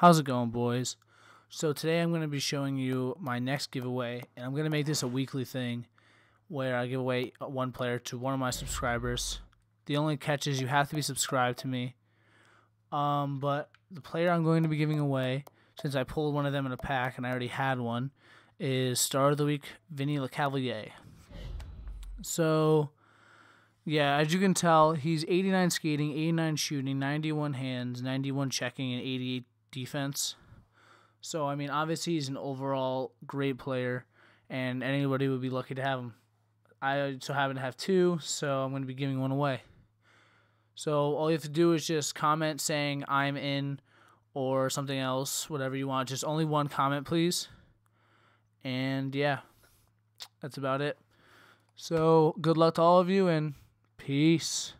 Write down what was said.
How's it going, boys? So today I'm going to be showing you my next giveaway, and I'm going to make this a weekly thing where I give away one player to one of my subscribers. The only catch is you have to be subscribed to me. Um, but the player I'm going to be giving away, since I pulled one of them in a pack and I already had one, is Star of the Week Vinny Lecavalier. So, yeah, as you can tell, he's 89 skating, 89 shooting, 91 hands, 91 checking, and 88 defense. So, I mean, obviously, he's an overall great player, and anybody would be lucky to have him. I so happen to have two, so I'm going to be giving one away. So, all you have to do is just comment saying I'm in or something else, whatever you want. Just only one comment, please. And yeah, that's about it. So, good luck to all of you, and peace.